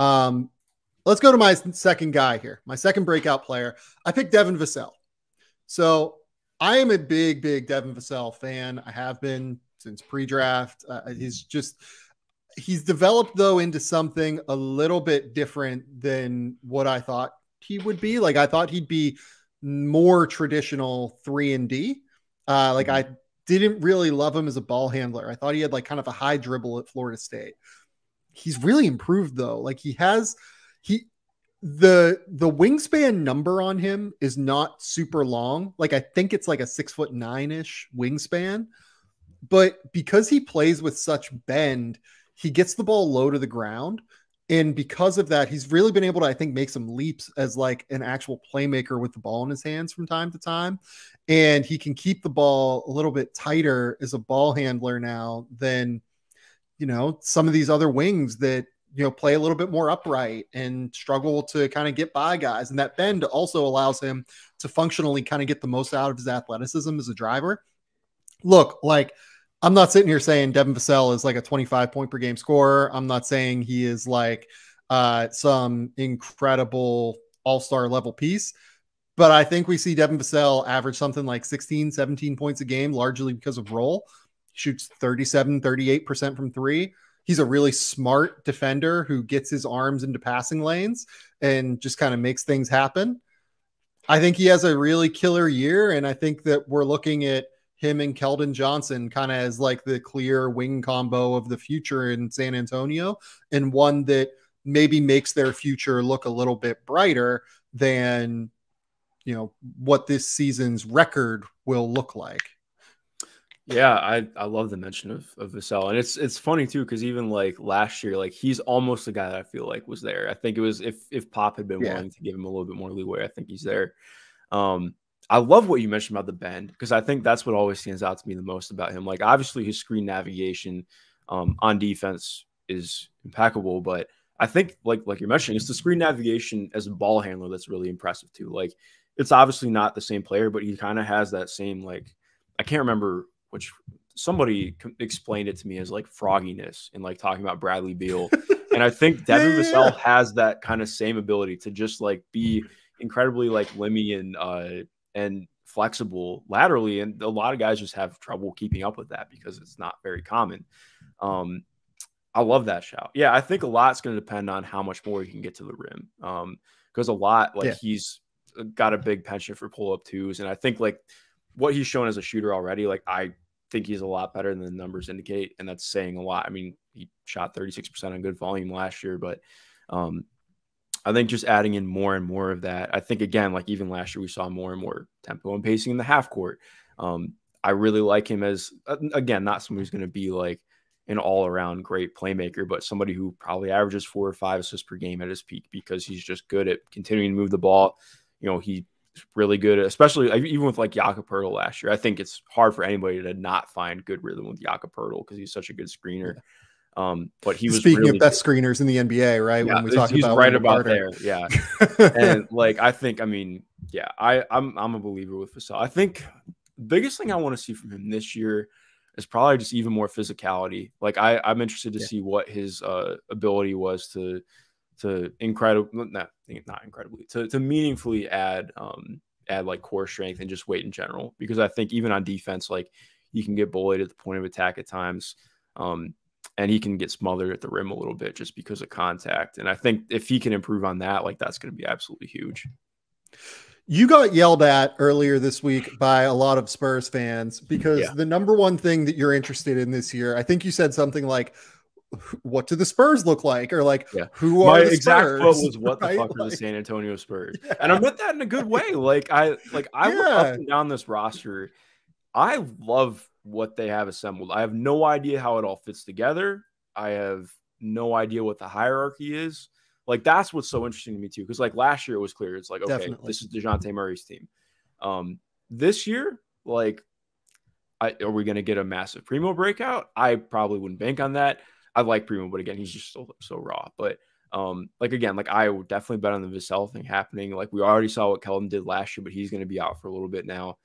Um, let's go to my second guy here, my second breakout player. I picked Devin Vassell. So I am a big, big Devin Vassell fan. I have been since pre-draft. Uh, he's just he's developed though into something a little bit different than what I thought he would be. Like I thought he'd be more traditional three and D. Uh, like I didn't really love him as a ball handler. I thought he had like kind of a high dribble at Florida State. He's really improved though. Like he has he the the wingspan number on him is not super long. Like I think it's like a six foot nine ish wingspan, but because he plays with such bend, he gets the ball low to the ground. And because of that, he's really been able to, I think, make some leaps as like an actual playmaker with the ball in his hands from time to time. And he can keep the ball a little bit tighter as a ball handler now than, you know, some of these other wings that you know, play a little bit more upright and struggle to kind of get by guys. And that bend also allows him to functionally kind of get the most out of his athleticism as a driver. Look, like I'm not sitting here saying Devin Vassell is like a 25 point per game scorer. I'm not saying he is like uh, some incredible all star level piece. But I think we see Devin Vassell average something like 16, 17 points a game, largely because of role. Shoots 37, 38% from three he's a really smart defender who gets his arms into passing lanes and just kind of makes things happen. I think he has a really killer year, and I think that we're looking at him and Keldon Johnson kind of as like the clear wing combo of the future in San Antonio, and one that maybe makes their future look a little bit brighter than you know what this season's record will look like. Yeah, I, I love the mention of, of Vassell. And it's it's funny too, because even like last year, like he's almost the guy that I feel like was there. I think it was if if Pop had been yeah. willing to give him a little bit more leeway, I think he's there. Um, I love what you mentioned about the bend because I think that's what always stands out to me the most about him. Like obviously his screen navigation um, on defense is impeccable, but I think like like you're mentioning, it's the screen navigation as a ball handler that's really impressive too. Like it's obviously not the same player, but he kind of has that same like I can't remember which somebody explained it to me as like frogginess and like talking about Bradley Beal. and I think Devin yeah, Vassell has that kind of same ability to just like be incredibly like limmy and uh and flexible laterally. And a lot of guys just have trouble keeping up with that because it's not very common. Um I love that shout. Yeah, I think a lot's going to depend on how much more he can get to the rim. Um, because a lot like yeah. he's got a big penchant for pull up twos, and I think like what he's shown as a shooter already, like I think he's a lot better than the numbers indicate, and that's saying a lot. I mean, he shot 36% on good volume last year, but um, I think just adding in more and more of that. I think again, like even last year, we saw more and more tempo and pacing in the half court. Um, I really like him as uh, again, not somebody who's going to be like an all around great playmaker, but somebody who probably averages four or five assists per game at his peak because he's just good at continuing to move the ball. You know, he really good, especially even with like Jakob Poeltl last year. I think it's hard for anybody to not find good rhythm with Jakob Poeltl because he's such a good screener. Um, but he was speaking really of best good. screeners in the NBA, right? Yeah, when we talk he's about right about there. Yeah, and like I think, I mean, yeah, I I'm I'm a believer with Vassell. I think biggest thing I want to see from him this year is probably just even more physicality. Like I I'm interested to yeah. see what his uh, ability was to to incredible not not incredibly to to meaningfully add um add like core strength and just weight in general because I think even on defense like you can get bullied at the point of attack at times um and he can get smothered at the rim a little bit just because of contact and I think if he can improve on that like that's going to be absolutely huge. You got yelled at earlier this week by a lot of Spurs fans because yeah. the number one thing that you're interested in this year, I think you said something like, what do the Spurs look like? Or like, yeah. who are My the exact Spurs? quote was, "What the right? fuck are the San Antonio Spurs?" Yeah. And I meant that in a good way. Like I, like I yeah. look up and down this roster. I love what they have assembled. I have no idea how it all fits together. I have no idea what the hierarchy is. Like that's what's so interesting to me too. Because like last year it was clear. It's like okay, Definitely. this is Dejounte Murray's team. Um, this year, like, I, are we going to get a massive primo breakout? I probably wouldn't bank on that. I like Primo, but again, he's just so so raw. But um, like again, like I would definitely bet on the Vassell thing happening. Like we already saw what Keldon did last year, but he's going to be out for a little bit now.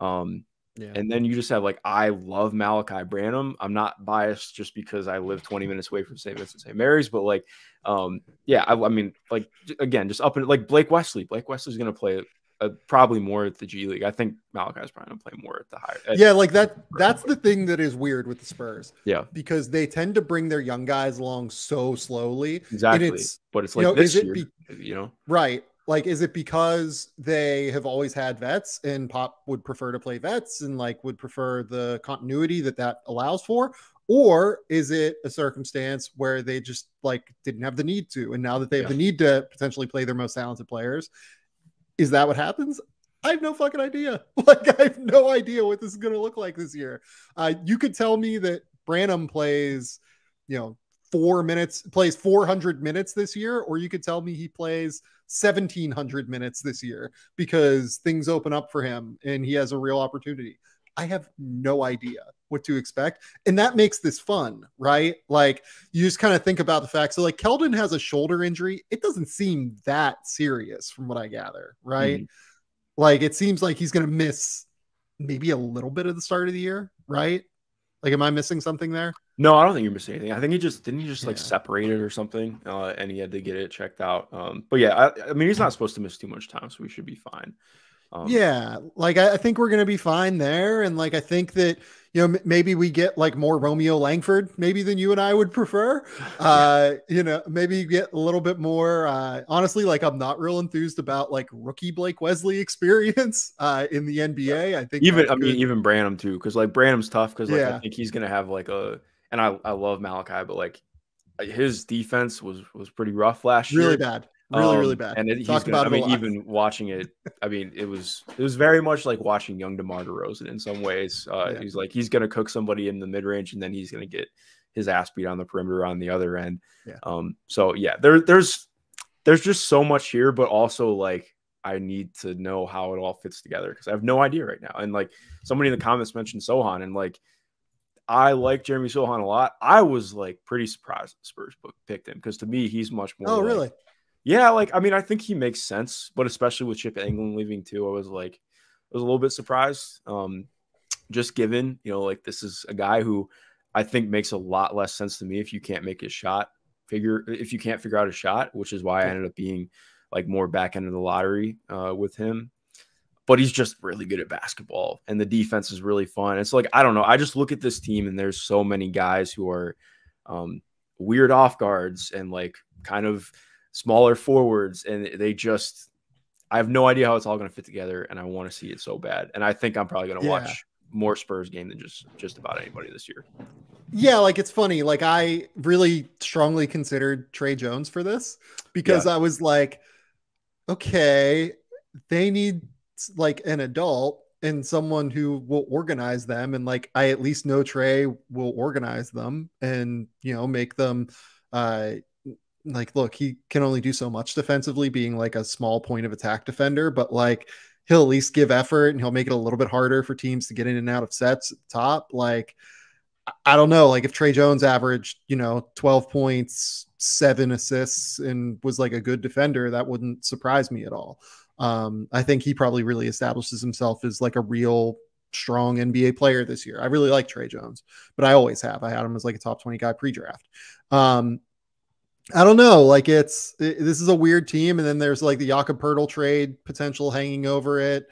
Um, Yeah. And then you just have like I love Malaki Branham. I'm not biased just because I live 20 minutes away from St. Vincent St. Mary's, but like, um, yeah, I, I mean, like again, just up and like Blake Wesley. Blake Wesley's gonna play uh, probably more at the G League. I think Malaki's probably gonna play more at the higher. Yeah, like that. That's the thing that is weird with the Spurs. Yeah, because they tend to bring their young guys along so slowly. Exactly. It's, but it's like you know, this year, be, you know, right? like is it because they have always had vets and pop would prefer to play vets and like would prefer the continuity that that allows for or is it a circumstance where they just like didn't have the need to and now that they have yeah. the need to potentially play their most talented players is that what happens I have no fucking idea. Like, I have no idea what this is going to look like this year. Uh, you could tell me that Branham plays, you know, four minutes, plays 400 minutes this year, or you could tell me he plays 1700 minutes this year because things open up for him and he has a real opportunity. I have no idea what to expect. And that makes this fun, right? Like you just kind of think about the fact. So, like, Keldon has a shoulder injury. It doesn't seem that serious from what I gather, right? Mm-hmm. Like, it seems like he's going to miss maybe a little bit of the start of the year, right? Like, am I missing something there? No, I don't think you're missing anything. I think he just didn't he just like separate it or something, uh, and he had to get it checked out. Um, but yeah, I, I, mean he's not supposed to miss too much time, so we should be fine. Um, yeah, like I, I, think we're gonna be fine there, and like I think that you know, maybe we get like more Romeo Langford, maybe than you and I would prefer. Uh, you know, maybe you get a little bit more. Uh, honestly, like I'm not real enthused about like rookie Blake Wesley experience uh, in the NBA. I think even I mean even Branham too, because like Branham's tough because like yeah. I think he's gonna have like a and I I love Malaki, but like his defense was was pretty rough last really year. Really bad. Really, um, really bad. And it, he's gonna, I mean, even watching it, I mean, it was it was very much like watching young DeMar DeRozan in some ways. Uh, yeah. He's like he's gonna cook somebody in the mid range, and then he's gonna get his ass beat on the perimeter on the other end. Yeah. Um. So yeah, there there's there's just so much here, but also like I need to know how it all fits together because I have no idea right now. And like somebody in the comments mentioned Sochan, and like I like Jeremy Sochan a lot. I was like pretty surprised Spurs picked him because to me he's much more. Oh, like, really? Yeah, like I mean, I think he makes sense, but especially with Chip Engelland leaving too, I was like, I was a little bit surprised. Um, just given, you know, like this is a guy who I think makes a lot less sense to me if you can't make his shot figure if you can't figure out a shot, which is why I ended up being like more back end of the lottery uh, with him. But he's just really good at basketball, and the defense is really fun. It's like I don't know. I just look at this team, and there's so many guys who are um, weird off guards and like kind of smaller forwards, and they just I have no idea how it's all going to fit together, and I want to see it so bad. And I think I'm probably going to yeah. watch more Spurs game than just just about anybody this year. Yeah, like it's funny. Like I really strongly considered Tre Jones for this because yeah. I was like, okay, they need like an adult and someone who will organize them and like I at least know Tre will organize them and you know make them uh like look he can only do so much defensively being like a small point of attack defender but like he'll at least give effort and he'll make it a little bit harder for teams to get in and out of sets at the top. Like i don't know like if tre jones averaged you know 12 points seven assists and was like a good defender that wouldn't surprise me at all. Um i think he probably really establishes himself as like a real strong nba player this year. I really like Tre jones but i always have. I had him as like a top 20 guy pre-draft. Um I don't know. Like it's it, this is a weird team, and then there's like the Jakob Poeltl trade potential hanging over it.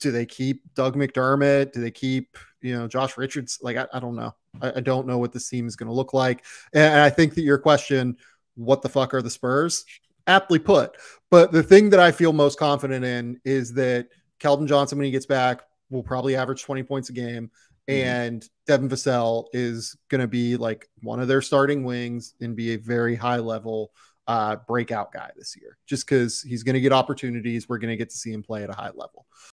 Do they keep Doug McDermott? Do they keep you know Josh Richards? Like I, I don't know. I, I, don't know what this team is going to look like. And I think that your question, what the fuck are the Spurs? Aptly put. But the thing that I feel most confident in is that Keldon Johnson, when he gets back, will probably average 20 points a game. Mm-hmm. and Devin Vassell is going to be like one of their starting wings and be a very high level uh, breakout guy this year, just because he's going to get opportunities. We're going to get to see him play at a high level.